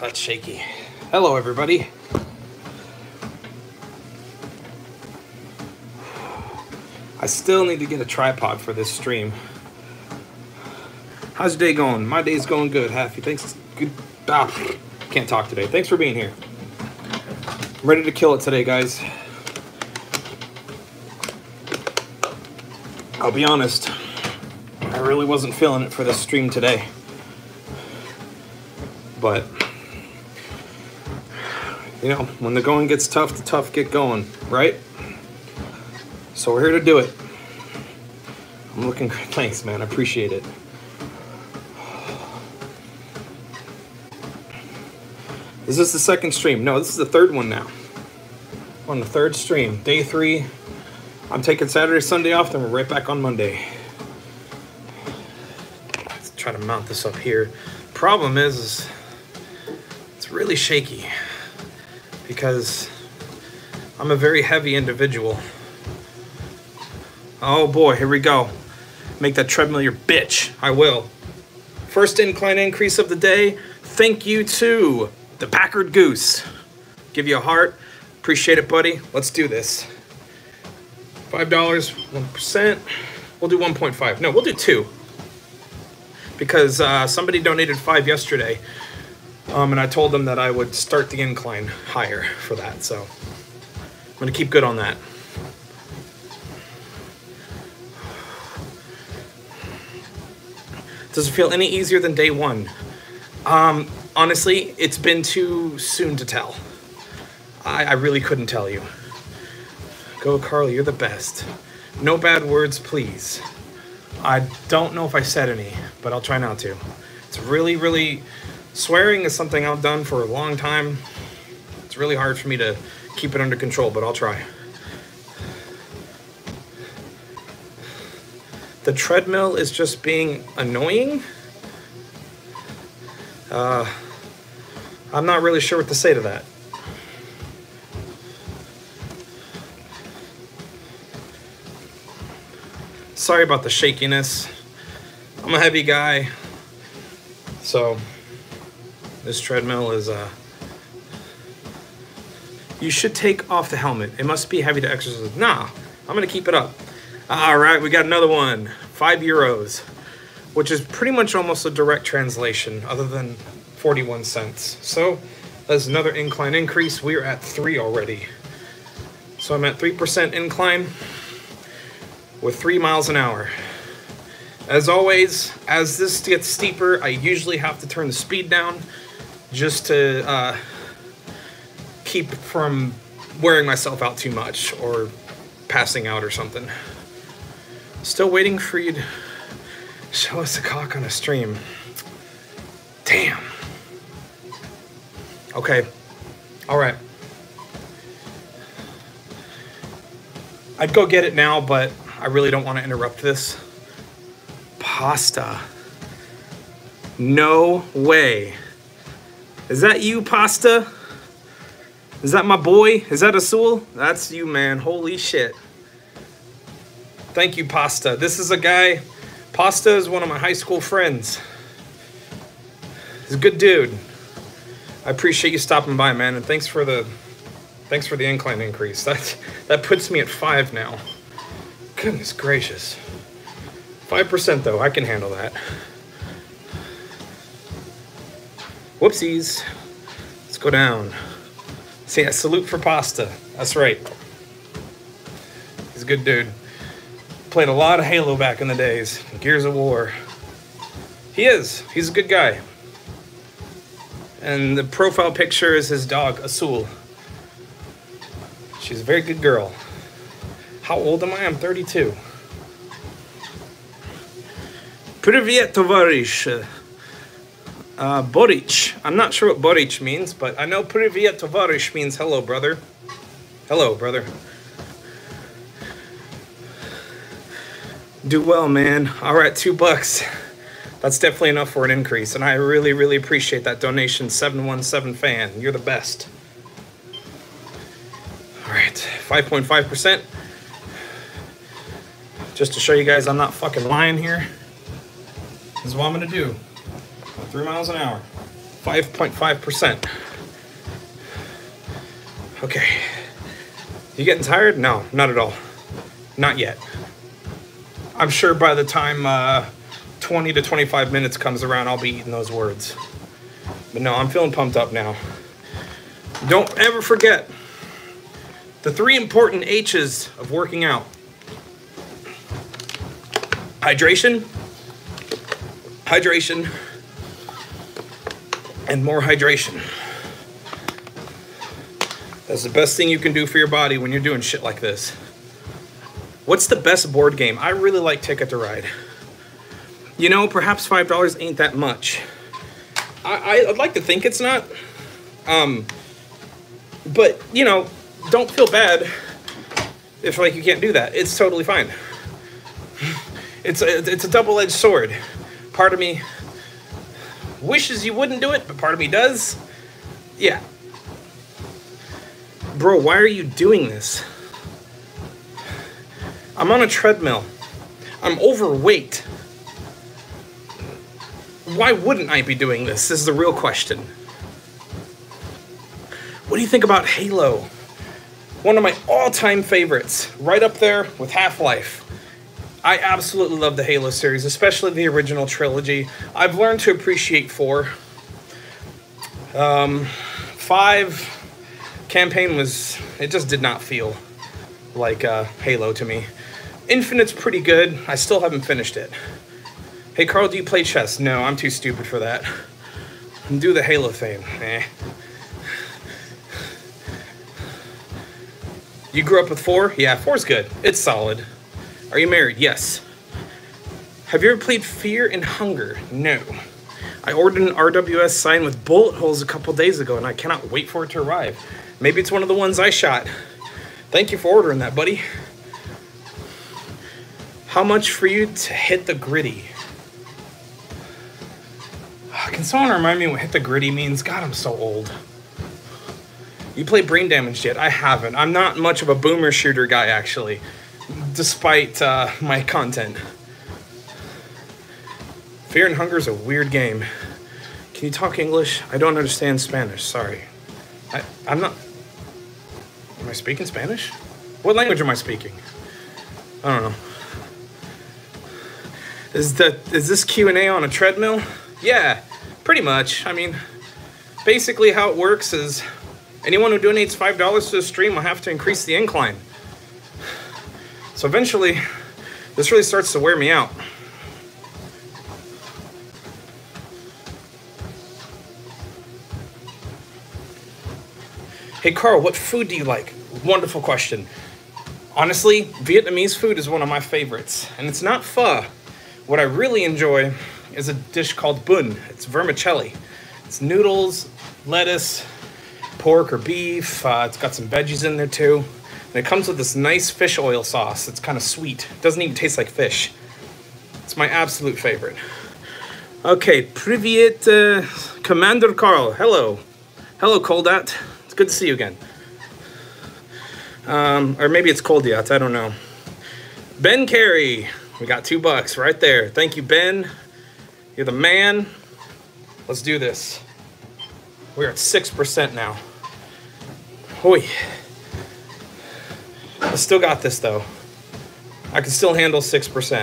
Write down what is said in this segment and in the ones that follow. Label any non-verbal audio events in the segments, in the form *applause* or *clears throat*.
That's shaky. Hello, everybody. I still need to get a tripod for this stream. How's your day going? My day's going good, Happy. Thanks. Good. Ah, can't talk today. Thanks for being here. I'm ready to kill it today, guys. I'll be honest. I really wasn't feeling it for this stream today. But you know, when the going gets tough, the tough get going, right? So we're here to do it. I'm looking great. Thanks, man. I appreciate it. Is this is the second stream? No, this is the third one now. On the third stream, day three. I'm taking Saturday, Sunday off, then we're right back on Monday. Let's try to mount this up here. Problem is, is it's really shaky because I'm a very heavy individual. Oh boy, here we go. Make that treadmill your bitch. I will. First incline increase of the day. Thank you to the Packard Goose. Give you a heart. Appreciate it, buddy. Let's do this. $5, 1%. We'll do 1.5. No, we'll do 2. Because uh, somebody donated 5 yesterday. Um, and I told them that I would start the incline higher for that. So I'm to keep good on that. Does it feel any easier than day one? Um, honestly, it's been too soon to tell. I, I really couldn't tell you. Go, Carly, you're the best. No bad words, please. I don't know if I said any, but I'll try not to. It's really, really. Swearing is something I've done for a long time. It's really hard for me to keep it under control, but I'll try. The treadmill is just being annoying. Uh, I'm not really sure what to say to that. Sorry about the shakiness. I'm a heavy guy, so this treadmill is uh you should take off the helmet. It must be heavy to exercise. Nah, I'm gonna keep it up. All right, we got another one. Five euros, which is pretty much almost a direct translation, other than 41 cents. So that's another incline increase. We are at three already. So I'm at 3% incline with three miles an hour. As always, as this gets steeper, I usually have to turn the speed down just to uh, keep from wearing myself out too much or passing out or something. Still waiting for you to show us a cock on a stream. Damn. Okay. All right. I'd go get it now, but I really don't want to interrupt this. Pasta. No way. Is that you, Pasta? Is that my boy? Is that Asul? That's you, man. Holy shit. Thank you, Pasta. This is a guy. Pasta is one of my high school friends. He's a good dude. I appreciate you stopping by, man, and thanks for the thanks for the incline increase. That that puts me at five now. Goodness gracious. Five percent though, I can handle that. Whoopsies. Let's go down. See, a salute for pasta. That's right. He's a good dude. Played a lot of Halo back in the days. Gears of War. He is. He's a good guy. And the profile picture is his dog, Asul. She's a very good girl. How old am I? I'm 32. Privyet, tovarish. Uh, Boric. I'm not sure what Boric means, but I know Privyet tovarish means hello, brother. Hello, brother. Do well, man. All right, two bucks. That's definitely enough for an increase, and I really, really appreciate that donation, 717 fan. You're the best. All right, 5.5%. Just to show you guys I'm not fucking lying here. This is what I'm gonna do. Three miles an hour. 5.5%. Okay. You getting tired? No, not at all. Not yet. I'm sure by the time uh, 20 to 25 minutes comes around, I'll be eating those words. But no, I'm feeling pumped up now. Don't ever forget the three important H's of working out hydration, hydration, and more hydration. That's the best thing you can do for your body when you're doing shit like this. What's the best board game? I really like Ticket to Ride. You know, perhaps $5 ain't that much. I, I'd like to think it's not. Um, but, you know, don't feel bad if like you can't do that. It's totally fine. It's a, it's a double-edged sword. Part of me wishes you wouldn't do it, but part of me does. Yeah. Bro, why are you doing this? I'm on a treadmill. I'm overweight. Why wouldn't I be doing this? This is the real question. What do you think about Halo? One of my all time favorites, right up there with Half Life. I absolutely love the Halo series, especially the original trilogy. I've learned to appreciate four. Um, five campaign was it just did not feel like uh, Halo to me. Infinite's pretty good. I still haven't finished it. Hey Karl, do you play chess? No, I'm too stupid for that. Do the Halo thing. Eh. You grew up with four? Yeah, four's good. It's solid. Are you married? Yes. Have you ever played Fear and Hunger? No. I ordered an RWS sign with bullet holes a couple days ago and I cannot wait for it to arrive. Maybe it's one of the ones I shot. Thank you for ordering that, buddy. How much for you to hit the gritty? *sighs* Can someone remind me what hit the gritty means? God, I'm so old. You play brain damage yet? I haven't. I'm not much of a boomer shooter guy, actually, despite uh, my content. Fear and Hunger is a weird game. Can you talk English? I don't understand Spanish. Sorry. I, I'm not. Am I speaking Spanish? What language am I speaking? I don't know. Is that is this Q and A on a treadmill? Yeah, pretty much. I mean, basically how it works is Anyone who donates $5 to the stream will have to increase the incline. So eventually, this really starts to wear me out. Hey Karl, what food do you like? Wonderful question. Honestly, Vietnamese food is one of my favorites, and it's not pho. What I really enjoy is a dish called bun. It's vermicelli. It's noodles, lettuce, pork or beef. Uh, it's got some veggies in there too. And it comes with this nice fish oil sauce. It's kind of sweet. It doesn't even taste like fish. It's my absolute favorite. Okay, Privyet uh, Kommander Karl. Hello. Hello, Koldat. It's good to see you again. Um, or maybe it's Koldiat. I don't know. Ben Carey. We got two bucks right there. Thank you, Ben. You're the man. Let's do this. We're at 6% now. Hoy. I still got this though. I can still handle 6%.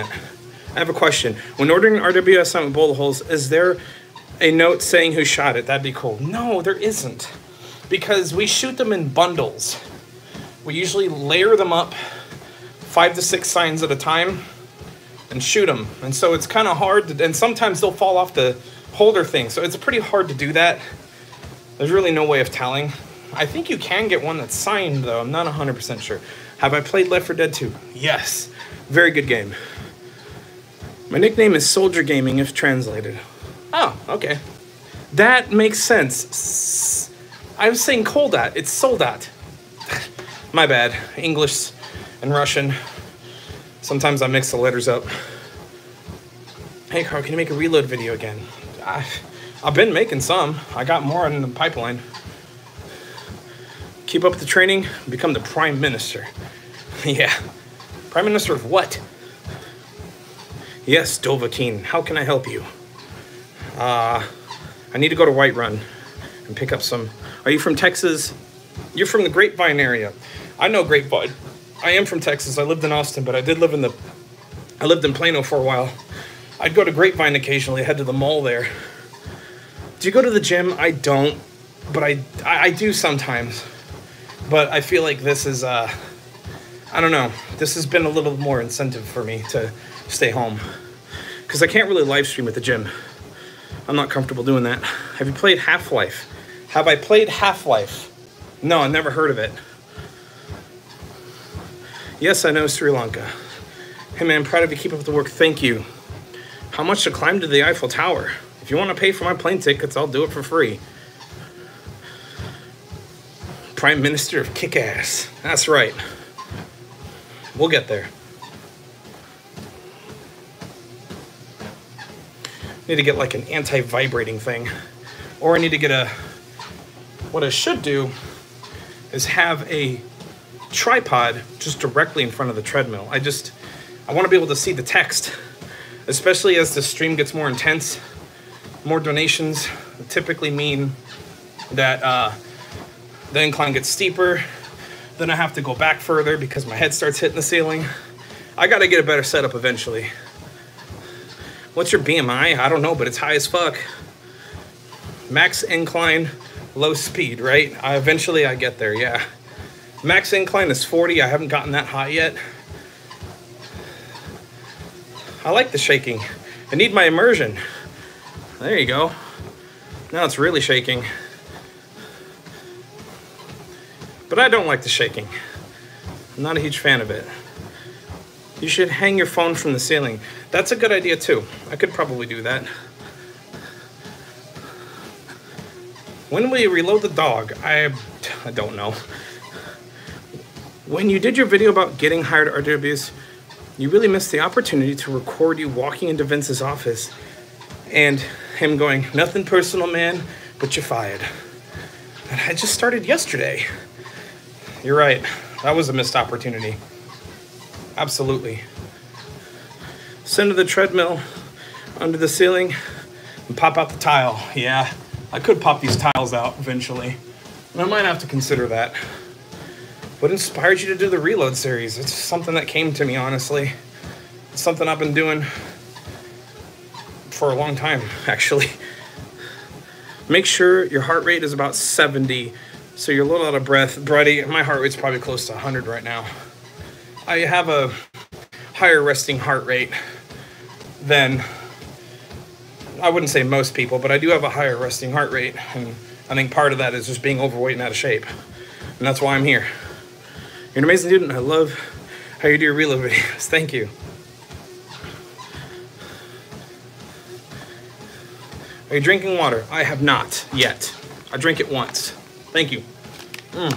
I have a question. When ordering RWS on bullet holes, is there a note saying who shot it? That'd be cool. No, there isn't. Because we shoot them in bundles. We usually layer them up five to six signs at a time and shoot them. And so it's kind of hard, to, and sometimes they'll fall off the holder thing. So it's pretty hard to do that. There's really no way of telling. I think you can get one that's signed, though. I'm not 100% sure. Have I played Left 4 Dead 2? Yes. Very good game. My nickname is Soldier Gaming, if translated. Oh, okay. That makes sense. I was saying Koldat. It's Soldat. *laughs* My bad. English and Russian. Sometimes I mix the letters up. Hey, Karl, can you make a reload video again? I, I've been making some. I got more in the pipeline. Keep up the training, become the prime minister. *laughs* yeah. Prime minister of what? Yes, Dovahkiin. How can I help you? Uh, I need to go to Whiterun and pick up some. Are you from Texas? You're from the Grapevine area. I know Grapevine. I am from Texas. I lived in Austin, but I did live in the. I lived in Plano for a while. I'd go to Grapevine occasionally. head to the mall there. Do you go to the gym? I don't, but I I, I do sometimes. But I feel like this is uh, I don't know. This has been a little more incentive for me to stay home because I can't really live stream at the gym. I'm not comfortable doing that. Have you played Half Life? Have I played Half Life? No, I never heard of it. Yes, I know Sri Lanka. Hey man, proud of you. Keep up the work. Thank you. How much to climb to the Eiffel Tower? If you want to pay for my plane tickets, I'll do it for free. Prime Minister of Kick Ass. That's right. We'll get there. Need to get like an anti-vibrating thing. Or I need to get a, what I should do is have a tripod just directly in front of the treadmill. I just, I want to be able to see the text, especially as the stream gets more intense. More donations typically mean that uh, the incline gets steeper. Then I have to go back further because my head starts hitting the ceiling. I got to get a better setup eventually. What's your BMI? I don't know, but it's high as fuck. Max incline, low speed, right? I, eventually I get there, yeah. Max incline is 40. I haven't gotten that high yet. I like the shaking. I need my immersion. There you go. Now it's really shaking. But I don't like the shaking. I'm not a huge fan of it. You should hang your phone from the ceiling. That's a good idea too. I could probably do that. When will you reload the dog? I, I don't know. When you did your video about getting hired at RWS, you really missed the opportunity to record you walking into Vince's office and him going, nothing personal, man, but you're fired. And I just started yesterday. You're right. That was a missed opportunity. Absolutely. Send to the treadmill under the ceiling and pop out the tile. Yeah, I could pop these tiles out eventually. And I might have to consider that. What inspired you to do the reload series? It's something that came to me, honestly. It's something I've been doing for a long time, *laughs* actually. Make sure your heart rate is about 70, so you're a little out of breath. Brady, my heart rate's probably close to 100 right now. I have a higher resting heart rate than I wouldn't say most people, but I do have a higher resting heart rate, and I think part of that is just being overweight and out of shape, and that's why I'm here. You're an amazing dude, and I love how you do your reload videos. *laughs* Thank you. Are you drinking water? I have not yet. I drink it once. Thank you. Mm.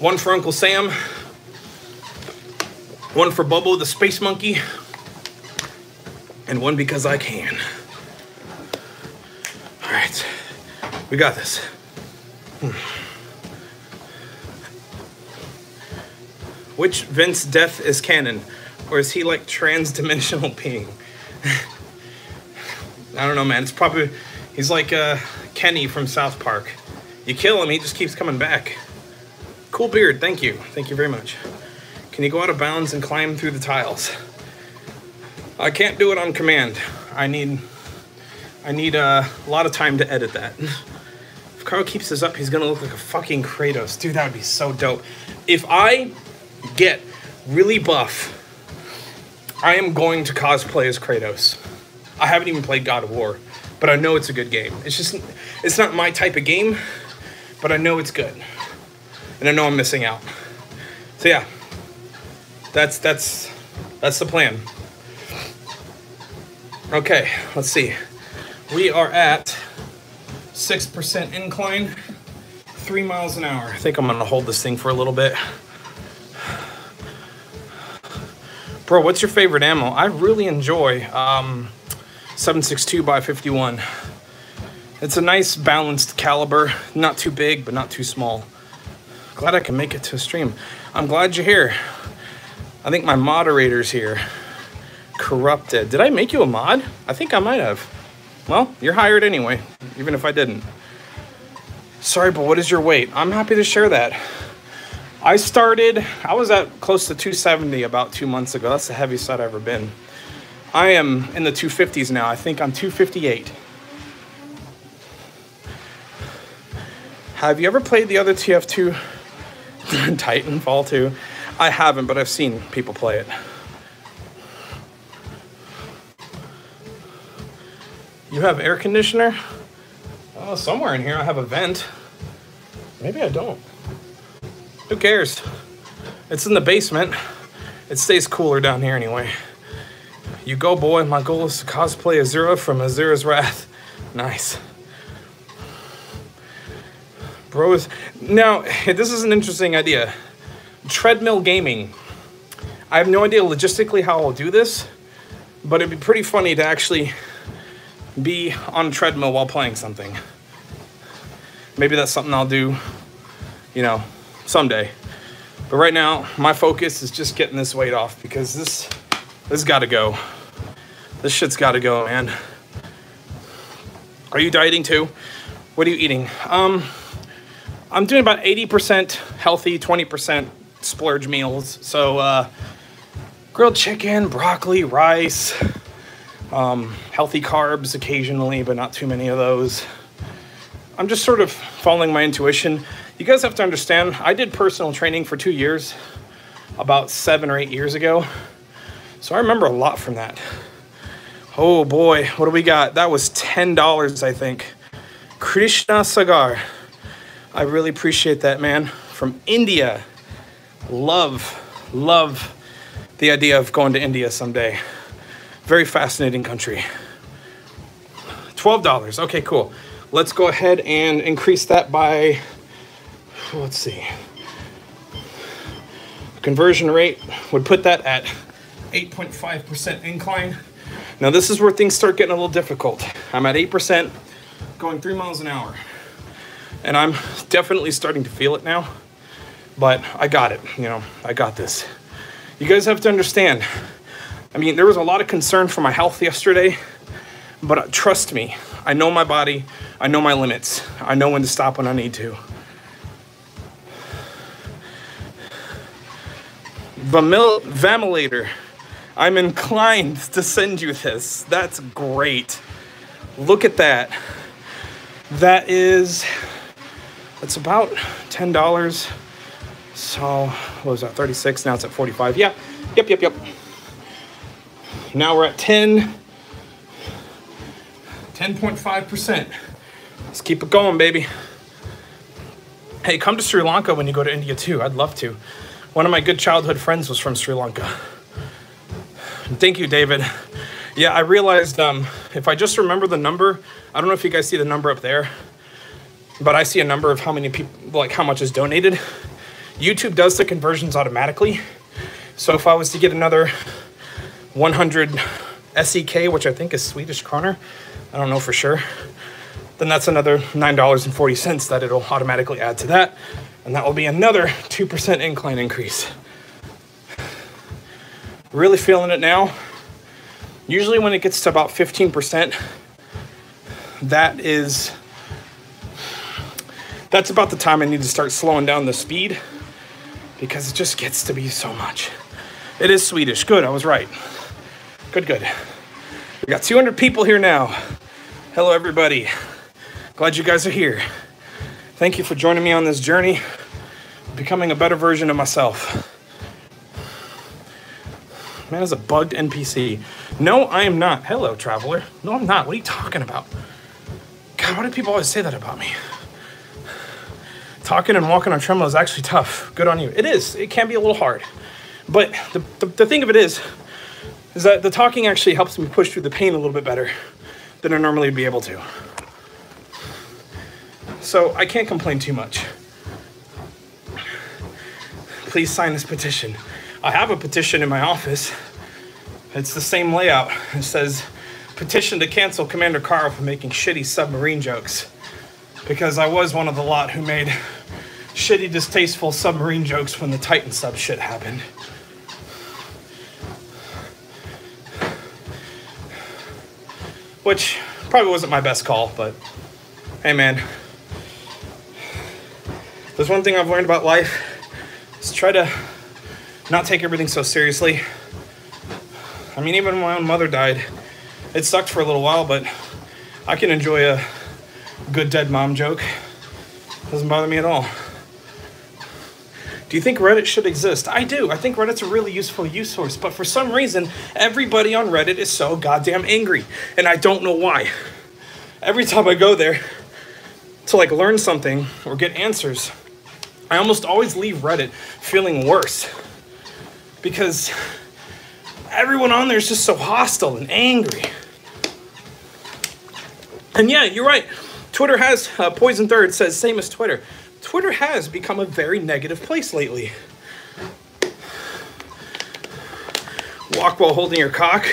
One for Uncle Sam. One for Bobo the Space Monkey. And one because I can. All right. We got this. Hmm. Which Vince death is canon? Or is he like trans-dimensional *laughs* being? I don't know, man. It's probably... He's like uh, Kenny from South Park. You kill him, he just keeps coming back. Cool beard, thank you. Thank you very much. Can you go out of bounds and climb through the tiles? I can't do it on command. I need I need uh, a lot of time to edit that. If Karl keeps this up, he's gonna look like a fucking Kratos. Dude, that would be so dope. If I get really buff, I am going to cosplay as Kratos. I haven't even played God of War, but I know it's a good game. It's just it's not my type of game, but I know it's good. And I know I'm missing out. So yeah, that's that's that's the plan. Okay, let's see. We are at 6% incline, three miles an hour. I think I'm gonna hold this thing for a little bit. Bro, what's your favorite ammo? I really enjoy um, 762 by 51. It's a nice balanced caliber, not too big, but not too small. Glad I can make it to a stream. I'm glad you're here. I think my moderator's here. Corrupted. Did I make you a mod? I think I might have. Well, you're hired anyway, even if I didn't. Sorry, but what is your weight? I'm happy to share that. I started, I was at close to 270 about two months ago. That's the heaviest I've ever been. I am in the 250s now. I think I'm 258. Have you ever played the other TF2 *laughs* Titanfall 2? I haven't, but I've seen people play it. You have air conditioner? Oh, somewhere in here I have a vent. Maybe I don't. Who cares? It's in the basement. It stays cooler down here anyway. You go, boy. My goal is to cosplay Asura from Asura's Wrath. *laughs* Nice. Bros. Now, *laughs* this is an interesting idea. Treadmill gaming. I have no idea logistically how I'll do this, but it'd be pretty funny to actually be on a treadmill while playing something. Maybe that's something I'll do, you know, someday. But right now, my focus is just getting this weight off because this this got to go. This shit's got to go, man. Are you dieting too? What are you eating? Um, I'm doing about 80% healthy, 20% splurge meals. So, uh, grilled chicken, broccoli, rice, um, healthy carbs occasionally, but not too many of those. I'm just sort of following my intuition. You guys have to understand, I did personal training for two years, about seven or eight years ago. So I remember a lot from that. Oh boy, what do we got? That was $10, I think. Krishna Sagar. I really appreciate that, man. From India. Love, love the idea of going to India someday. Very fascinating country. $12. Okay, cool. Let's go ahead and increase that by, let's see. Conversion rate would put that at 8.5% incline. Now this is where things start getting a little difficult. I'm at 8%, going three miles an hour. And I'm definitely starting to feel it now, but I got it, you know, I got this. You guys have to understand, I mean, there was a lot of concern for my health yesterday, but uh, trust me, I know my body, I know my limits, I know when to stop when I need to. Vamil- Vamilator, I'm inclined to send you this. That's great. Look at that. That is, it's about $10. So, what was that, 36? Now it's at 45. Yeah, yep, yep, yep. Now we're at 10, 10.5%. Let's keep it going, baby. Hey, come to Sri Lanka when you go to India too. I'd love to. One of my good childhood friends was from Sri Lanka. Thank you, David. Yeah, I realized um, if I just remember the number, I don't know if you guys see the number up there, but I see a number of how many people, like how much is donated. YouTube does the conversions automatically. So if I was to get another 100 SEK, which I think is Swedish kroner, I don't know for sure, then that's another $9.40 that it'll automatically add to that. And that will be another 2% incline increase. Really feeling it now. Usually when it gets to about 15%, that is, that's about the time I need to start slowing down the speed because it just gets to be so much. It is Swedish. Good, I was right. Good, good. We got 200 people here now. Hello, everybody. Glad you guys are here. Thank you for joining me on this journey, becoming a better version of myself. Man is a bugged NPC. No, I am not. Hello, traveler. No, I'm not. What are you talking about? God, why do people always say that about me? Talking and walking on treadmill is actually tough. Good on you. It is. It can be a little hard. But the, the, the thing of it is, is that the talking actually helps me push through the pain a little bit better than I normally would be able to. So I can't complain too much. Please sign this petition. I have a petition in my office. It's the same layout. It says, petition to cancel Kommander Karl for making shitty submarine jokes. Because I was one of the lot who made shitty, distasteful submarine jokes when the Titan sub shit happened. Which, Probably wasn't my best call, but hey, man. There's one thing I've learned about life is try to not take everything so seriously. I mean, even when my own mother died, it sucked for a little while, but I can enjoy a good dead mom joke. Doesn't bother me at all. Do you think Reddit should exist? I do. I think Reddit's a really useful use source, but for some reason, everybody on Reddit is so goddamn angry, and I don't know why. Every time I go there to like learn something or get answers, I almost always leave Reddit feeling worse because everyone on there is just so hostile and angry. And yeah, you're right. Twitter has uh, Poison Third says same as Twitter. Twitter has become a very negative place lately. Walk while holding your cock.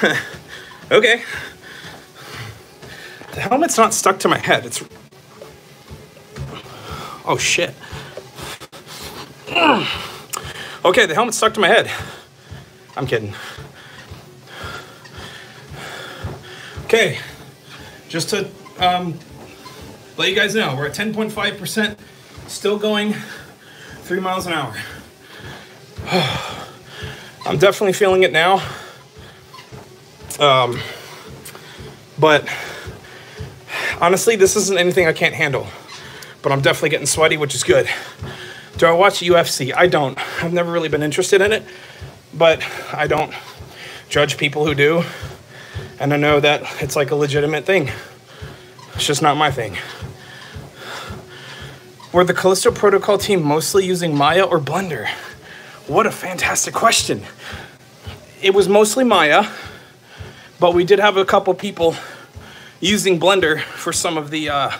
*laughs* okay. The helmet's not stuck to my head. It's. Oh shit. *clears throat* Okay, the helmet's stuck to my head. I'm kidding. Okay, just to um, let you guys know, we're at 10.5%, still going three miles an hour. *sighs* I'm definitely feeling it now. Um, but honestly, this isn't anything I can't handle. But I'm definitely getting sweaty, which is good. Do I watch UFC? I don't. I've never really been interested in it, but I don't judge people who do. And I know that it's like a legitimate thing. It's just not my thing. Were the Callisto Protocol team mostly using Maya or Blender? What a fantastic question. It was mostly Maya, but we did have a couple people using Blender for some of the uh,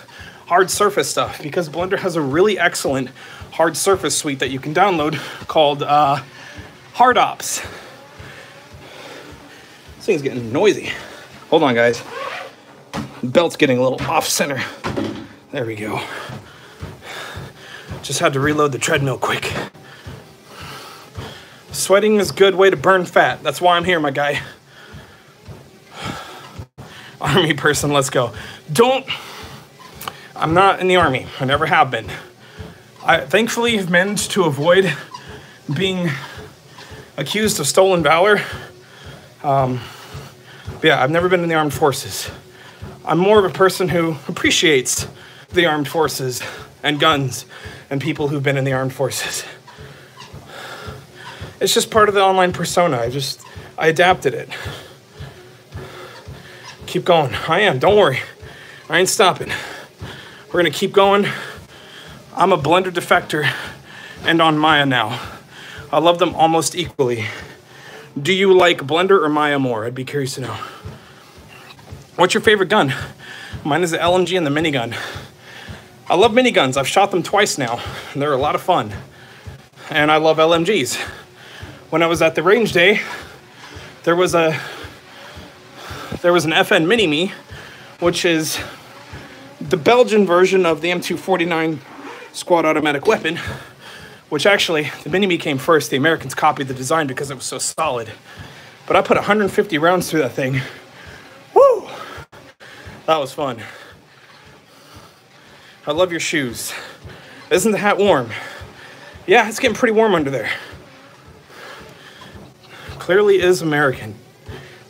hard surface stuff because Blender has a really excellent hard surface suite that you can download called uh, Hard Ops. This thing's getting noisy. Hold on, guys. Belt's getting a little off center. There we go. Just had to reload the treadmill quick. Sweating is a good way to burn fat. That's why I'm here, my guy. *sighs* Army person, let's go. Don't. I'm not in the army. I never have been. I thankfully have managed to avoid being accused of stolen valor. Um, yeah, I've never been in the armed forces. I'm more of a person who appreciates the armed forces and guns and people who've been in the armed forces. It's just part of the online persona. I just I adapted it. Keep going. I am. Don't worry. I ain't stopping. We're gonna keep going. I'm a Blender defector and on Maya now. I love them almost equally. Do you like Blender or Maya more? I'd be curious to know. What's your favorite gun? Mine is the LMG and the minigun. I love miniguns. I've shot them twice now. They're a lot of fun. And I love LMGs. When I was at the range day, there was a there was an FN Minimi, which is the Belgian version of the M249 squad automatic weapon, which actually, the Minimi came first. The Americans copied the design because it was so solid. But I put 150 rounds through that thing. Woo! That was fun. I love your shoes. Isn't the hat warm? Yeah, it's getting pretty warm under there. Clearly is American.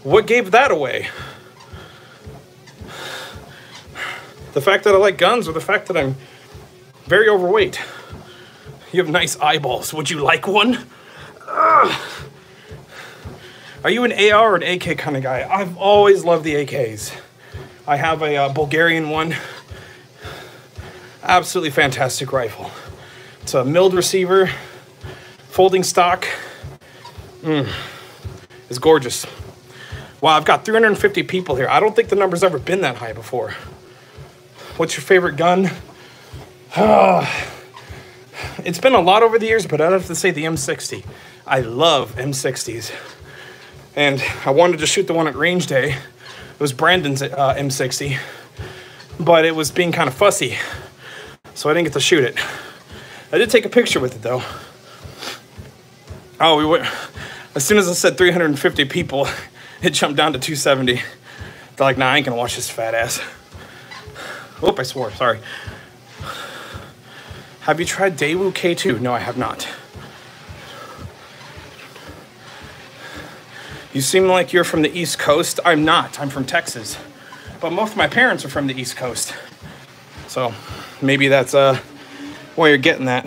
What gave that away? The fact that I like guns or the fact that I'm very overweight. You have nice eyeballs. Would you like one? Ugh. Are you an AR or an AK kind of guy? I've always loved the AKs. I have a uh, Bulgarian one. Absolutely fantastic rifle. It's a milled receiver, folding stock. Mm. It's gorgeous. Wow, I've got 350 people here. I don't think the number's ever been that high before. What's your favorite gun? *sighs* it's been a lot over the years, but I'd have to say the M60. I love M60s. And I wanted to shoot the one at range day. It was Brandon's uh, M60, but it was being kind of fussy, so I didn't get to shoot it. I did take a picture with it though. Oh, we went. As soon as I said 350 people, it jumped down to 270. They're like, nah, I ain't gonna watch this fat ass. Oop, I swore, sorry. Have you tried Daewoo K2? No, I have not. You seem like you're from the East Coast. I'm not. I'm from Texas. But most of my parents are from the East Coast. So maybe that's uh, why you're getting that.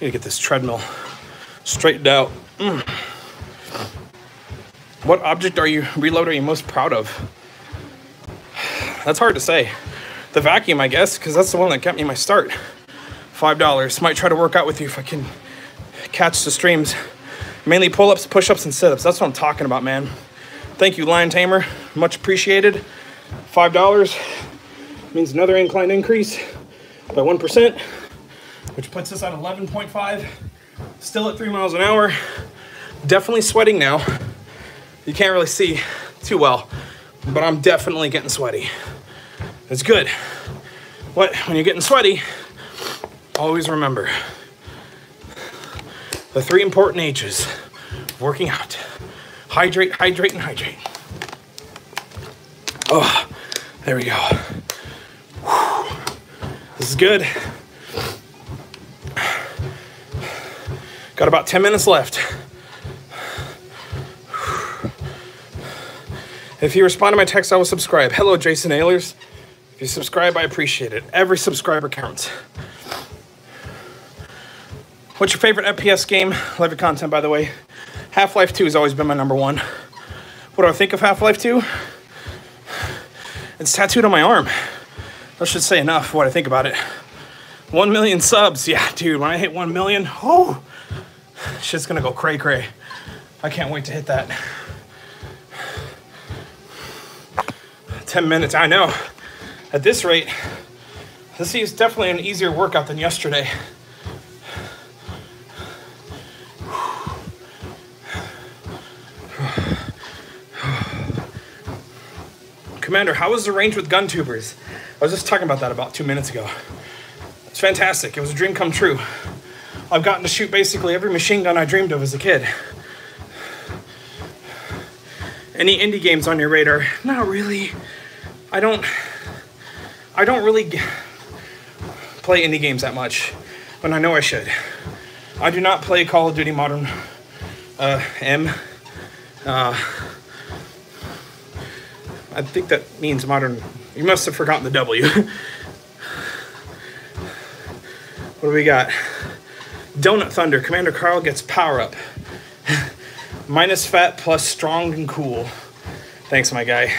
Need to get this treadmill straightened out. Mm. What object are you, reload, are you most proud of? That's hard to say. The vacuum, I guess, because that's the one that kept me my start. $5. Might try to work out with you if I can catch the streams. Mainly pull ups, push ups, and sit ups. That's what I'm talking about, man. Thank you, Lion Tamer. Much appreciated. $5 means another incline increase by 1%, which puts us at 11.5. Still at three miles an hour. Definitely sweating now. You can't really see too well, but I'm definitely getting sweaty. It's good. What, when you're getting sweaty, always remember the three important H's working out. Hydrate, hydrate, and hydrate. Oh, there we go. This is good. Got about 10 minutes left. If you respond to my text, I will subscribe. Hello, Jason Ayers. If you subscribe, I appreciate it. Every subscriber counts. What's your favorite FPS game? Love your content, by the way. Half Life 2 has always been my number one. What do I think of Half Life 2? It's tattooed on my arm. That should say enough what I think about it. One million subs. Yeah, dude, when I hit one million, oh, shit's gonna go cray cray. I can't wait to hit that. 10 minutes, I know. At this rate, this is definitely an easier workout than yesterday. Commander, how was the range with gun tubers? I was just talking about that about two minutes ago. It's fantastic. It was a dream come true. I've gotten to shoot basically every machine gun I dreamed of as a kid. Any indie games on your radar? Not really. I don't. I don't really play indie games that much, when I know I should. I do not play Call of Duty Modern uh, M. Uh, I think that means modern. You must have forgotten the W. *laughs* what do we got? Donut Thunder. Kommander Karl gets power up. *laughs* Minus fat plus strong and cool. Thanks, my guy.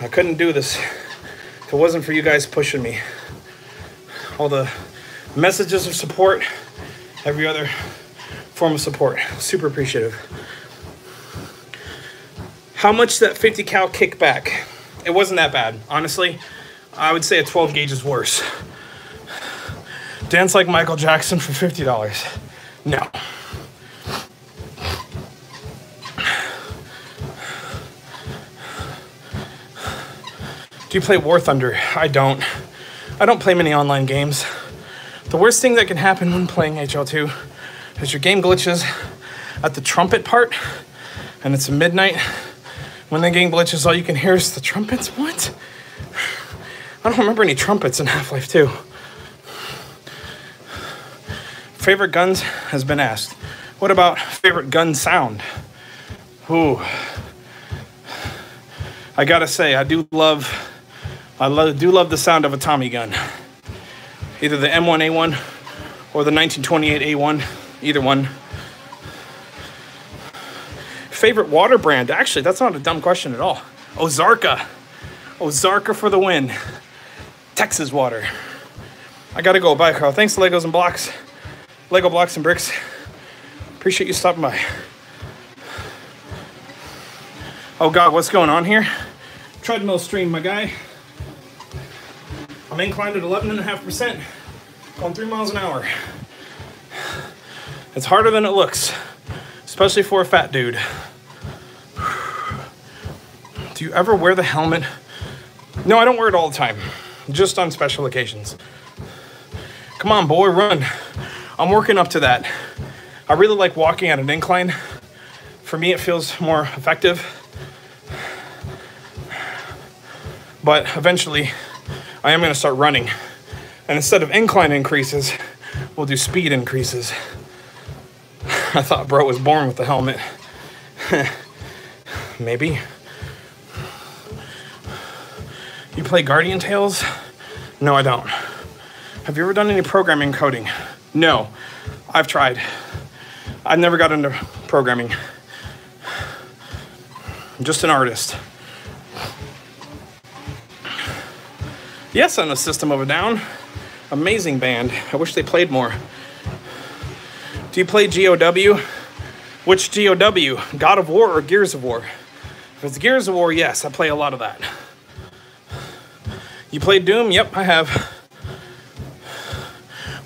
I couldn't do this if it wasn't for you guys pushing me. All the messages of support, every other form of support. Super appreciative. How much that 50 cal kickback? It wasn't that bad, honestly. I would say a 12 gauge is worse. Dance like Michael Jackson for $50. No. Do you play War Thunder? I don't. I don't play many online games. The worst thing that can happen when playing HL2 is your game glitches at the trumpet part, and it's a midnight, when the game glitches, all you can hear is the trumpets. What? I don't remember any trumpets in Half Life 2. Favorite guns has been asked. What about favorite gun sound? Ooh. I gotta say, I do love, I love, do love the sound of a Tommy gun. Either the M1A1 or the 1928A1, either one favorite water brand? Actually, that's not a dumb question at all. Ozarka. Ozarka for the win. Texas water. I gotta go. Bye, Karl. Thanks, Legos and blocks. Lego blocks and bricks. Appreciate you stopping by. Oh God, what's going on here? Treadmill stream, my guy. I'm inclined at 11.5%, going three miles an hour. It's harder than it looks, especially for a fat dude. Do you ever wear the helmet? No, I don't wear it all the time, just on special occasions. Come on, boy, run. I'm working up to that. I really like walking at an incline. For me, it feels more effective. But eventually, I am going to start running. And instead of incline increases, we'll do speed increases. *sighs* I thought bro was born with the helmet. *laughs* Maybe. You play Guardian Tales? No, I don't. Have you ever done any programming coding? No. I've tried. I've never got into programming. I'm just an artist. Yes, on a System of a Down. Amazing band. I wish they played more. Do you play GOW? Which GOW? God of War or Gears of War? If it's Gears of War, yes, I play a lot of that. You played Doom? Yep, I have.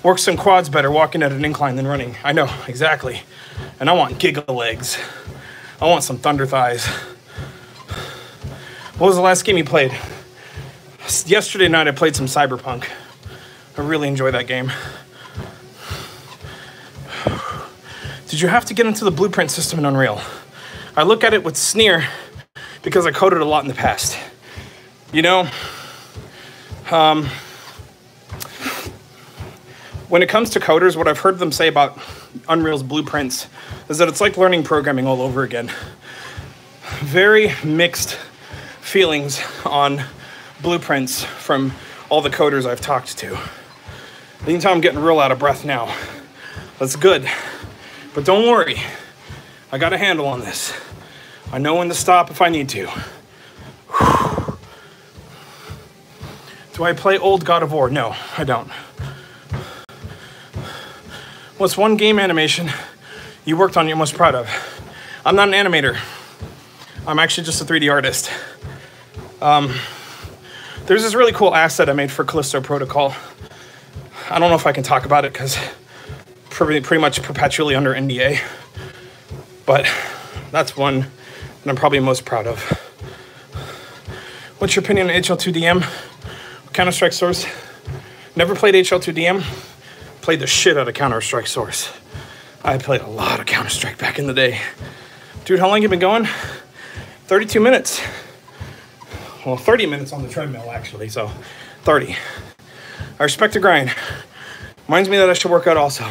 Works some quads better walking at an incline than running. I know, exactly. And I want giga legs. I want some thunder thighs. What was the last game you played? Yesterday night I played some Cyberpunk. I really enjoy that game. Did you have to get into the blueprint system in Unreal? I look at it with sneer because I coded a lot in the past. You know, um, when it comes to coders, what I've heard them say about Unreal's blueprints is that it's like learning programming all over again. Very mixed feelings on blueprints from all the coders I've talked to. Can I'm getting real out of breath now. That's good. But don't worry, I got a handle on this. I know when to stop if I need to. Do I play old God of War? No, I don't. What's one game animation you worked on you're most proud of? I'm not an animator. I'm actually just a 3D artist. Um, there's this really cool asset I made for Callisto Protocol. I don't know if I can talk about it because pretty, pretty much perpetually under NDA. But that's one that I'm probably most proud of. What's your opinion on HL2DM? Counter Strike Source? Never played HL2DM. Played the shit out of Counter Strike Source. I played a lot of Counter Strike back in the day. Dude, how long have you been going? 32 minutes. Well, 30 minutes on the treadmill, actually, so 30. I respect the grind. Reminds me that I should work out also.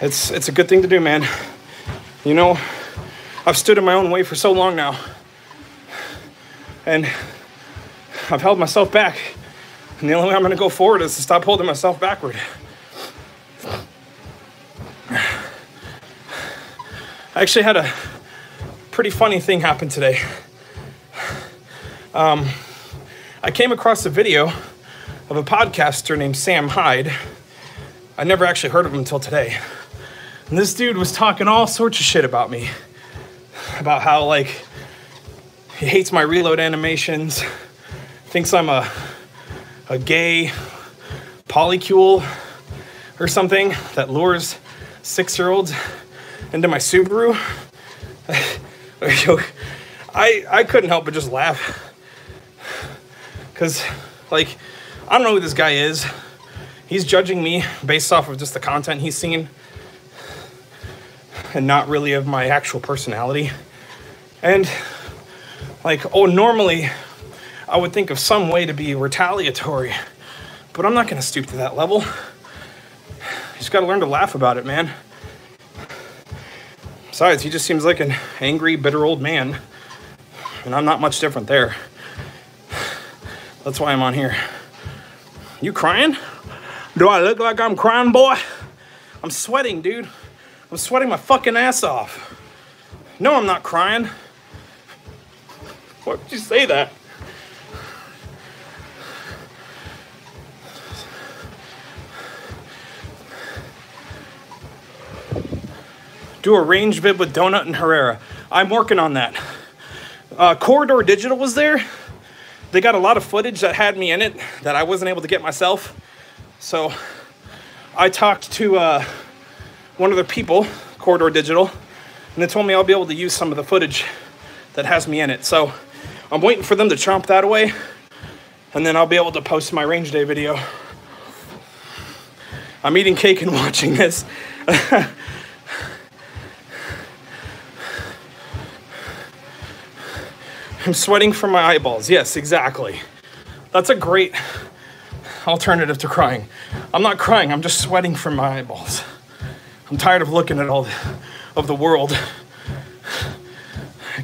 It's it's a good thing to do, man. You know, I've stood in my own way for so long now. And I've held myself back. And the only way I'm gonna go forward is to stop holding myself backward. I actually had a pretty funny thing happen today. Um, I came across a video of a podcaster named Sam Hyde. I never actually heard of him until today. And this dude was talking all sorts of shit about me. About how, like, he hates my reload animations, thinks I'm a, a gay polycule or something that lures six year olds into my Subaru. *laughs* I, I couldn't help but just laugh. Because, like, I don't know who this guy is. He's judging me based off of just the content he's seen and not really of my actual personality. And like, oh, normally I would think of some way to be retaliatory, but I'm not gonna stoop to that level. You just gotta learn to laugh about it, man. Besides, he just seems like an angry, bitter old man, and I'm not much different there. That's why I'm on here. You crying? Do I look like I'm crying, boy? I'm sweating, dude. I'm sweating my fucking ass off. No, I'm not crying. Why would you say that? Do a range vid with Donut and Herrera. I'm working on that. Uh, Corridor Digital was there. They got a lot of footage that had me in it that I wasn't able to get myself. So I talked to uh, one of their people, Corridor Digital, and they told me I'll be able to use some of the footage that has me in it. So I'm waiting for them to chomp that away, and then I'll be able to post my range day video. I'm eating cake and *laughs* watching this. *laughs* I'm sweating from my eyeballs. Yes, exactly. That's a great alternative to crying. I'm not crying, I'm just sweating from my eyeballs. I'm tired of looking at all the, of the world.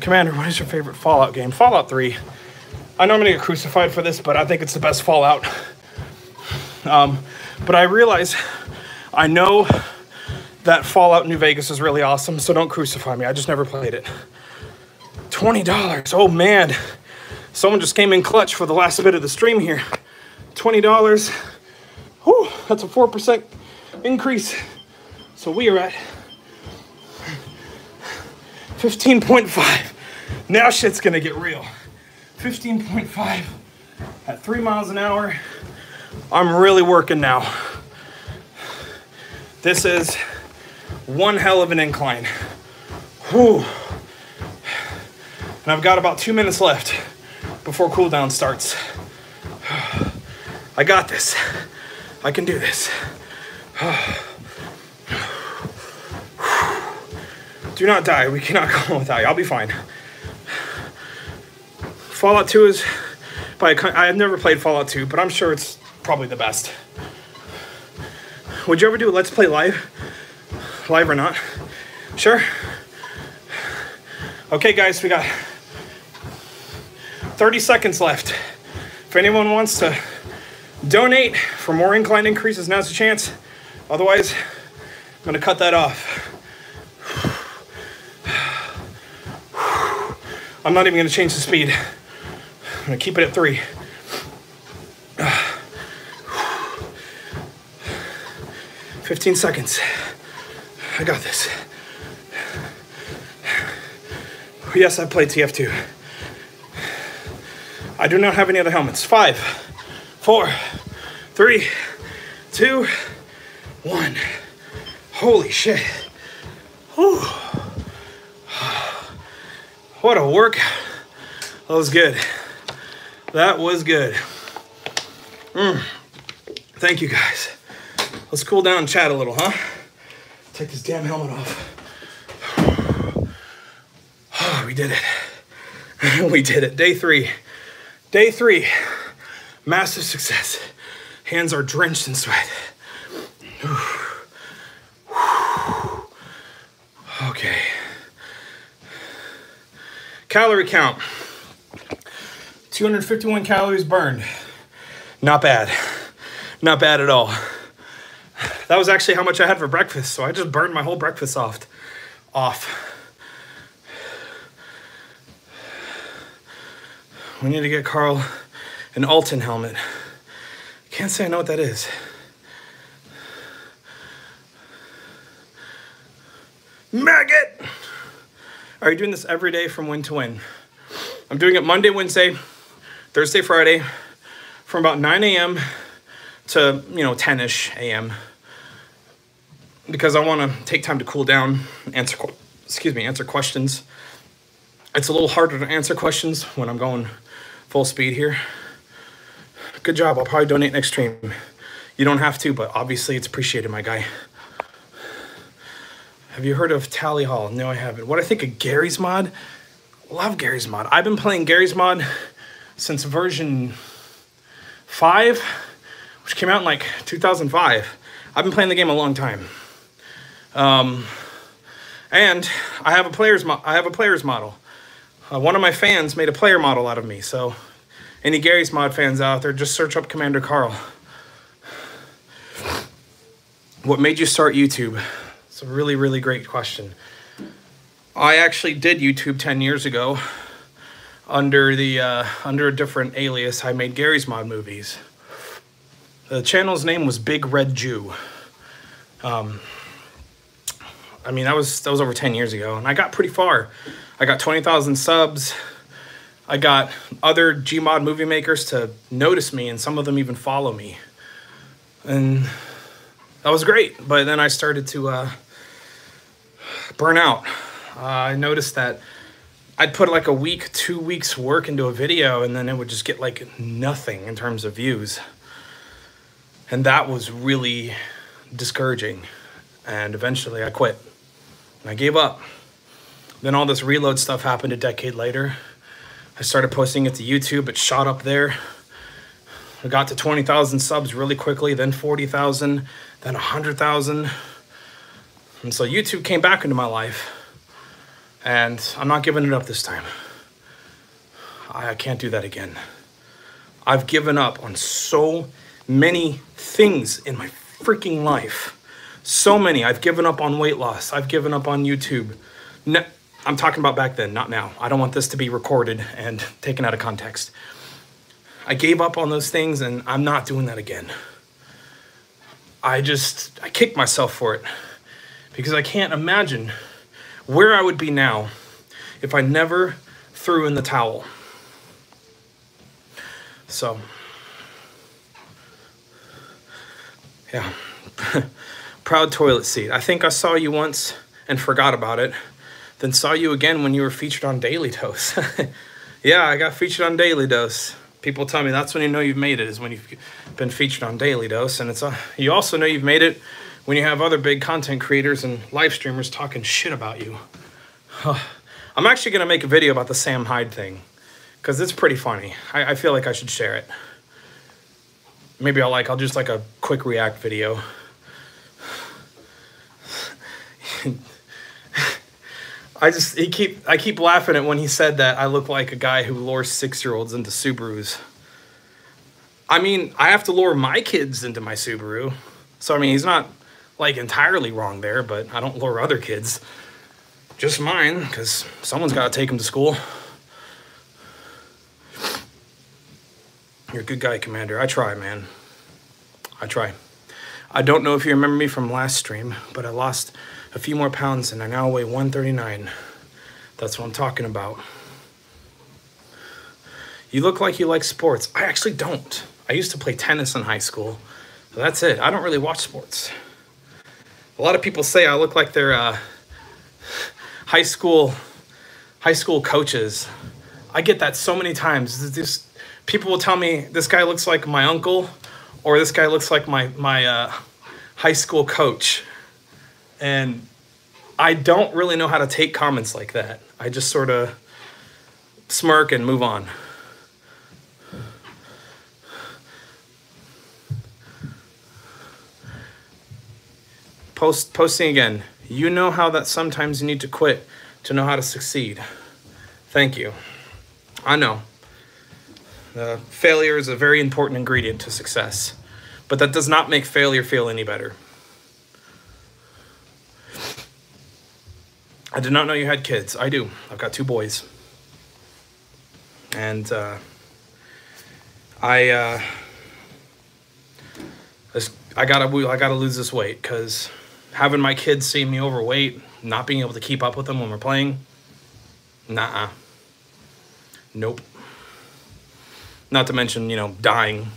Commander, what is your favorite Fallout game? Fallout 3. I know I'm gonna get crucified for this, but I think it's the best Fallout. Um, but I realize, I know that Fallout New Vegas is really awesome, so don't crucify me. I just never played it. $20. Oh man. Someone just came in clutch for the last bit of the stream here. $20. Whew, that's a 4% increase. So we are at 15.5. Now shit's gonna get real. 15.5 at three miles an hour. I'm really working now. This is one hell of an incline. Whew. And I've got about two minutes left before cooldown starts. *sighs* I got this. I can do this. *sighs* *sighs* Do not die. We cannot *laughs* go without you. I'll be fine. Fallout 2 is by I've never played Fallout 2, but I'm sure it's probably the best. Would you ever do a Let's Play live? Live or not? Sure. Okay, guys, we got 30 seconds left. If anyone wants to donate for more incline increases, now's the chance. Otherwise, I'm gonna cut that off. I'm not even gonna change the speed. I'm gonna keep it at three. Fifteen seconds. I got this. Yes, I played TF2. I do not have any other helmets. Five, four, three, two, one. Holy shit. Whew. What a workout. That was good. That was good. Mm. Thank you guys. Let's cool down and chat a little, huh? Take this damn helmet off. Oh, *sighs* we did it. *laughs* we did it. Day three. Day three. Massive success. Hands are drenched in sweat. Okay. Calorie count 251 calories burned. Not bad. Not bad at all. That was actually how much I had for breakfast, so I just burned my whole breakfast off. Off. We need to get Karl an Alton helmet. Can't say I know what that is. Maggot! Are you doing this every day from win to win? I'm doing it Monday, Wednesday, Thursday, Friday, from about 9 a.m. to, you know, 10-ish a.m. Because I want to take time to cool down, answer, excuse me, answer questions. It's a little harder to answer questions when I'm going full speed here. Good job. I'll probably donate next stream. You don't have to, but obviously it's appreciated, my guy. Have you heard of Tally Hall? No, I haven't. What I think of Garry's Mod? Love Garry's Mod. I've been playing Garry's Mod since version 5, which came out in like 2005. I've been playing the game a long time. Um, and I have a player's I have a player's model. Uh, one of my fans made a player model out of me. So, any Garry's Mod fans out there, just search up Kommander Karl. What made you start YouTube? It's a really, really great question. I actually did YouTube 10 years ago under the uh, under a different alias. I made Garry's Mod movies. The channel's name was Big Red Jew. Um, I mean, that was that was over 10 years ago, and I got pretty far. I got 20,000 subs. I got other Gmod movie makers to notice me, and some of them even follow me. And that was great. But then I started to uh, burnout. Uh, I noticed that I'd put like a week, two weeks work into a video and then it would just get like nothing in terms of views. And that was really discouraging. And eventually I quit. And I gave up. Then all this reload stuff happened a decade later, I started posting it to YouTube. It shot up there. I got to 20,000 subs really quickly, then 40,000, then 100,000. And so YouTube came back into my life. And I'm not giving it up this time. I can't do that again. I've given up on so many things in my freaking life. So many. I've given up on weight loss. I've given up on YouTube. No, I'm talking about back then, not now. I don't want this to be recorded and *laughs* taken out of context. I gave up on those things and I'm not doing that again. I just, I kicked myself for it because I can't imagine where I would be now if I never threw in the towel. So, *laughs* yeah. *laughs* Proud toilet seat. I think I saw you once and forgot about it, then saw you again when you were featured on Daily Dose. *laughs* yeah, I got featured on Daily Dose. People tell me that's when you know you've made it, is when you've been featured on Daily Dose. And it's a, uh, you also know you've made it when you have other big content creators and live streamers talking shit about you. I'm actually going to make a video about the Sam Hyde thing because it's pretty funny. I, I, feel like I should share it. Maybe I'll like, I'll just like a quick react video. *laughs* I just he keep I keep laughing at when he said that I look like a guy who lures six year olds into Subarus. I mean, I have to lure my kids into my Subaru. So I mean he's not like entirely wrong there, but I don't lure other kids. Just mine, because someone's got to take them to school. You're a good guy, Commander. I try, man. I try. I don't know if you remember me from last stream, but I lost a few more pounds and I now weigh 139. That's what I'm talking about. You look like you like sports. I actually don't. I used to play tennis in high school. that's it. I don't really watch sports. A lot of people say I look like they're uh, high school high school coaches. I get that so many times. This people will tell me this guy looks like my uncle or this guy looks like my my uh, high school coach and i don't really know how to take comments like that. I just sort of smirk and move on. Post posting again. You know how that sometimes you need to quit to know how to succeed. Thank you. I know. Uh, failure is a very important ingredient to success, but that does not make failure feel any better. I did not know you had kids. I do. I've got two boys. And uh, I, uh, I gotta, I gotta lose this weight because having my kids see me overweight, not being able to keep up with them when we're playing, nah, nope. Not to mention, you know, dying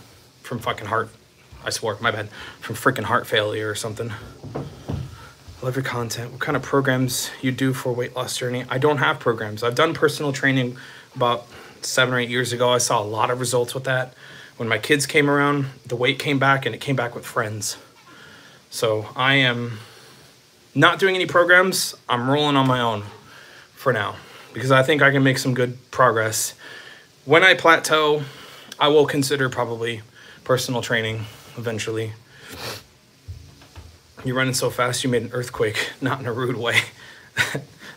from fucking heart. I swore, my bad. From freaking heart failure or something. Love your content. What kind of programs you do for weight loss journey? I don't have programs. I've done personal training about seven or eight years ago. I saw a lot of results with that. When my kids came around, the weight came back and it came back with friends. So I am not doing any programs. I'm rolling on my own for now because I think I can make some good progress. When I plateau, I will consider probably personal training eventually. You're running so fast you made an earthquake, *laughs* not in a rude way. *laughs*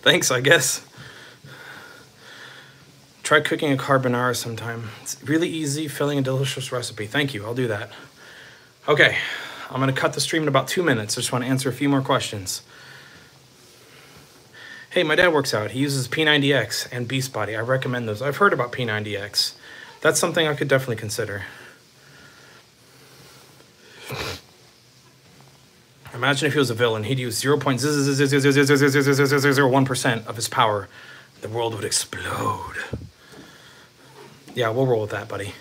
Thanks, I guess. Try cooking a carbonara sometime. It's really easy, filling a delicious recipe. Thank you, I'll do that. Okay, I'm gonna cut the stream in about two minutes. I just wanna answer a few more questions. Hey, my dad works out. He uses P90X and Beast Body. I recommend those. I've heard about P90X that's something I could definitely consider. Imagine if he was a villain, he'd use 0.00001% of his power. The world would explode. Yeah, we'll roll with that, buddy.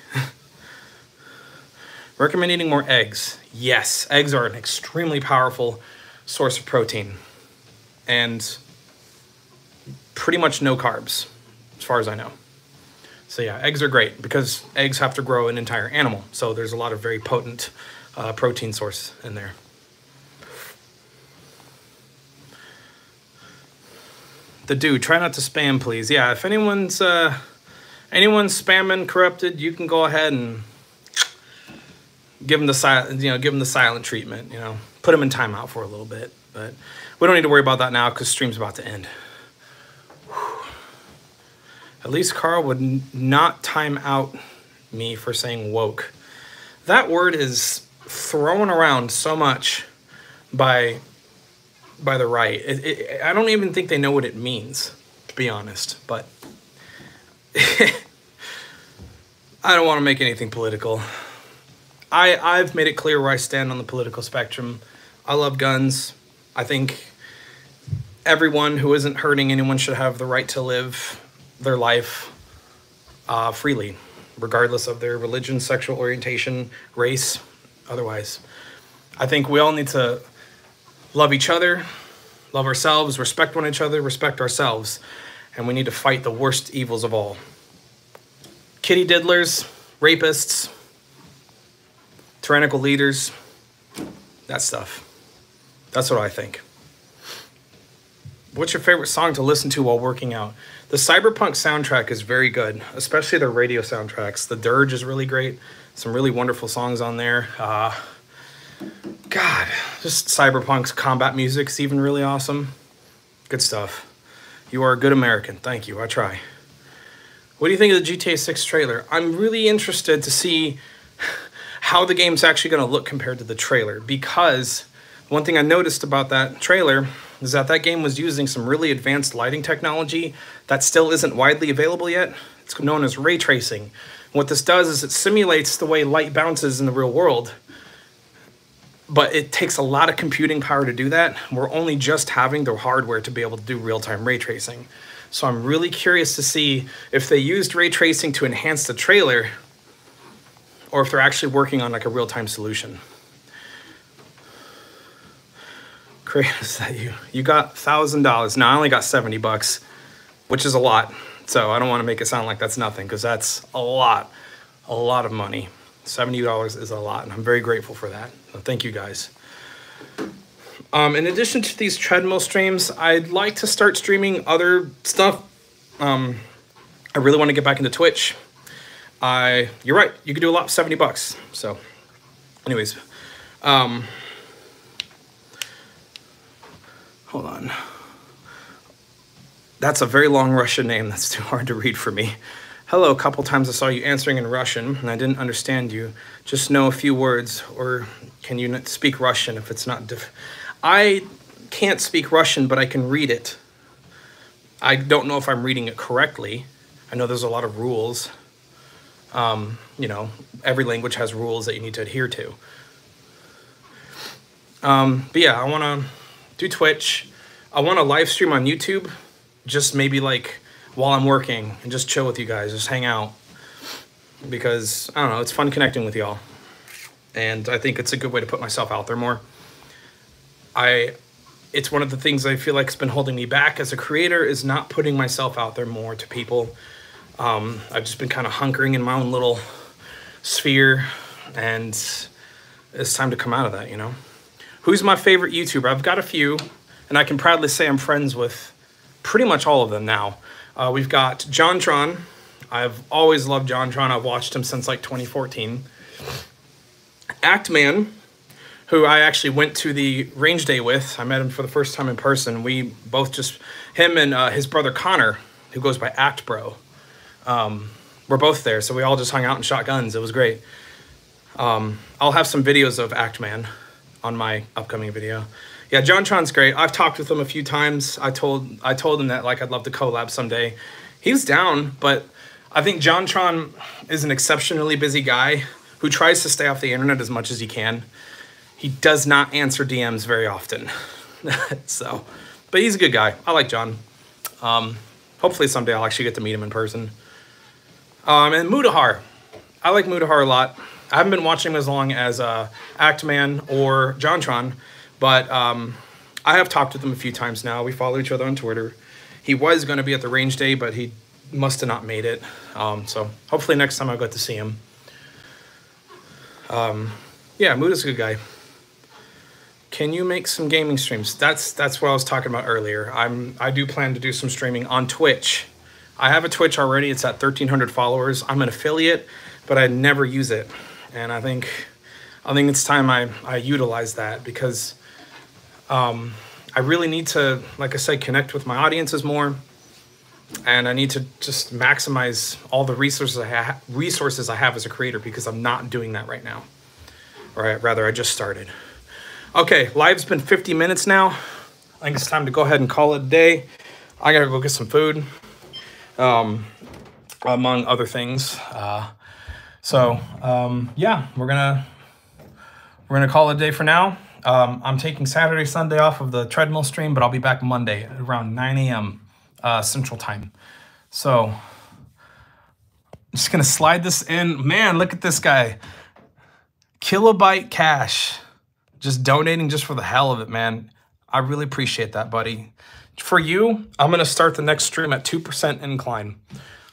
Recommend eating more eggs. Yes, eggs are an extremely powerful source of protein. And pretty much no carbs, as far as I know. So yeah, eggs are great because eggs have to grow an entire animal. So there's a lot of very potent uh, protein source in there. The dude, try not to spam, please. Yeah, if anyone's uh, anyone spamming corrupted, you can go ahead and give them the silent, you know, give them the silent treatment. You know, put them in timeout for a little bit. But we don't need to worry about that now because stream's about to end. At least Karl would not time out me for saying woke. That word is thrown around so much by by the right. It, it, I don't even think they know what it means, to be honest. But *laughs* I don't want to make anything political. I I've made it clear where I stand on the political spectrum. I love guns. I think everyone who isn't hurting anyone should have the right to live their life uh, freely, regardless of their religion, sexual orientation, race, otherwise. I think we all need to love each other, love ourselves, respect one another, respect ourselves, and we need to fight the worst evils of all. Kitty diddlers, rapists, tyrannical leaders, that stuff. That's what I think. What's your favorite song to listen to while working out? The Cyberpunk soundtrack is very good, especially the radio soundtracks. The Dirge is really great. Some really wonderful songs on there. Uh, God, just Cyberpunk's combat music is even really awesome. Good stuff. You are a good American. Thank you. I try. What do you think of the GTA 6 trailer? I'm really interested to see how the game's actually going to look compared to the trailer because one thing I noticed about that trailer is that that game was using some really advanced lighting technology that still isn't widely available yet. It's known as ray tracing. What this does is it simulates the way light bounces in the real world but it takes a lot of computing power to do that. We're only just having the hardware to be able to do real-time ray tracing. So I'm really curious to see if they used ray tracing to enhance the trailer or if they're actually working on like a real-time solution. Craig, *laughs* is that you? You got thousand dollars. Now I only got 70 bucks, which is a lot. So I don't want to make it sound like that's nothing because that's a lot, a lot of money. $70 is a lot, and I'm very grateful for that. Thank you guys. Um, in addition to these treadmill streams, I'd like to start streaming other stuff. Um, I really want to get back into Twitch. I, you're right, you could do a lot 70 bucks. So, anyways, um, hold on. That's a very long Russian name. That's too hard to read for me. Hello, a couple times I saw you answering in Russian and I didn't understand you. Just know a few words, or can you speak Russian if it's not diff- I can't speak Russian, but I can read it. I don't know if I'm reading it correctly. I know there's a lot of rules. Um, you know, every language has rules that you need to adhere to. Um, but yeah, I want to do Twitch. I want to live stream on YouTube, just maybe like while I'm working and just chill with you guys, just hang out. Because, I don't know, it's fun connecting with y'all. And I think it's a good way to put myself out there more. I it's one of the things I feel like has been holding me back as a creator is not putting myself out there more to people. Um, I've just been kind of hunkering in my own little sphere, and it's time to come out of that, you know? Who's my favorite YouTuber? I've got a few, and I can proudly say I'm friends with pretty much all of them now. Uh, we've got JonTron. I've always loved JonTron. I've watched him since like 2014. Actman, who I actually went to the range day with. I met him for the first time in person. We both just, him and uh, his brother Connor, who goes by Act Bro, um, we're both there. So we all just hung out and shot guns. It was great. Um, I'll have some videos of Actman on my upcoming video yeah, JonTron's great. I've talked with him a few times. I told I told him that like I'd love to collab someday. He's down, but I think JonTron is an exceptionally busy guy who tries to stay off the internet as much as he can. He does not answer DMs very often. *laughs* so, but he's a good guy. I like John. Um, hopefully someday I'll actually get to meet him in person. Um, and Mutahar. I like Mutahar a lot. I haven't been watching him as long as uh, Actman or JonTron, but um, I have talked with him a few times now. We follow each other on Twitter. He was going to be at the range day, but he must have not made it. Um, so hopefully next time I'll get to see him. Um, yeah, Mood is a good guy. Can you make some gaming streams? That's that's what I was talking about earlier. I'm I do plan to do some streaming on Twitch. I have a Twitch already. It's at 1,300 followers. I'm an affiliate, but I never use it. And I think, I think it's time I, I utilize that because um, I really need to, like I said, connect with my audiences more. And I need to just maximize all the resources I, ha- resources I have as a creator because I'm not doing that right now. Or rather, I just started. Okay, live's been 50 minutes now. I think it's time to go ahead and call it a day. I gotta go get some food, um, among other things. Uh, so um, yeah, we're gonna we're gonna call it a day for now. Um, I'm taking Saturday, Sunday off of the treadmill stream, but I'll be back Monday around 9 a.m. Uh, Central Time. So I'm just gonna slide this in. Man, look at this guy. Kilobyte Cash, just donating just for the hell of it, man. I really appreciate that, buddy. For you, I'm gonna start the next stream at 2% incline.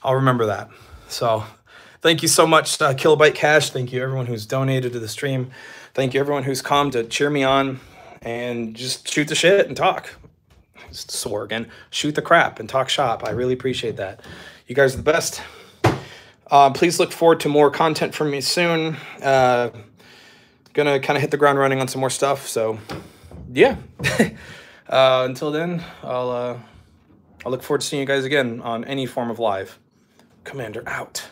I'll remember that. So thank you so much, uh, Kilobyte Cash. Thank you everyone who's donated to the stream. Thank you everyone who's come to cheer me on and just shoot the shit and talk. Swear again. Shoot the crap and talk shop. I really appreciate that. You guys are the best. Uh, please look forward to more content from me soon. Uh, gonna kind of hit the ground running on some more stuff. So, yeah. *laughs* uh, until then, I'll uh, I'll look forward to seeing you guys again on any form of live. Commander out.